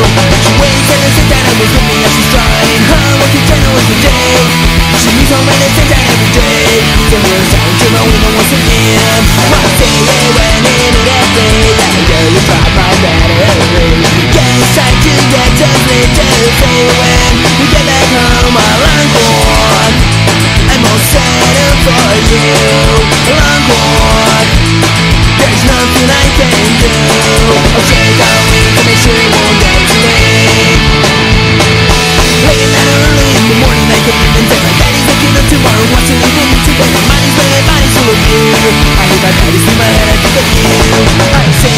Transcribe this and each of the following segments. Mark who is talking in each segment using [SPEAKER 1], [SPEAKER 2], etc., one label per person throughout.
[SPEAKER 1] But she waits and sits down and was with me as she's trying Her working journal is the day She leaves home and sits down every day So here's down to my window once an in I say they went in that day That girl you dropped my battery Guess I do that just need to say When we get back home I'll unborn I'm all set up for you I hear my daddy's in my head I think of you I say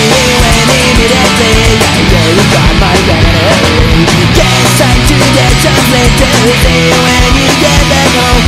[SPEAKER 1] I go to God my battery Guess I do get just later Say when you get back home